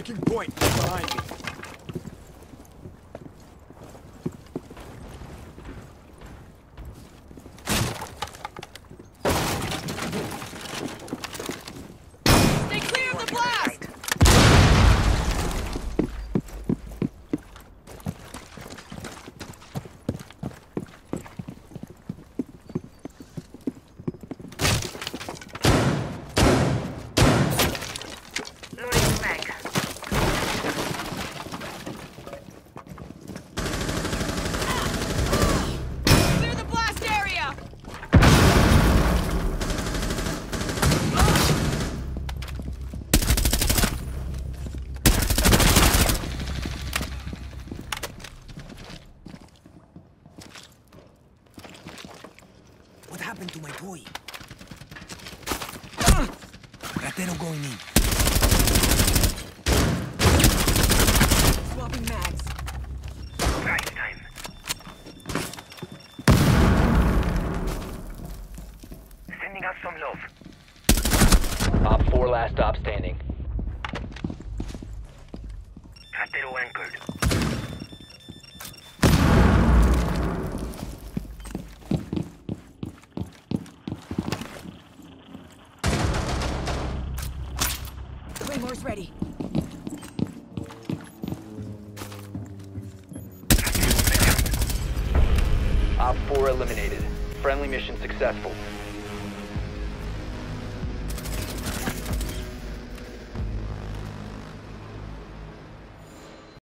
Marking point behind me. Happened to my toy? Ratero going in. Swapping mags. Price time. Sending out some love. Op 4 last stop standing. Ratero anchored. Claymore's ready. Op 4 eliminated. Friendly mission successful.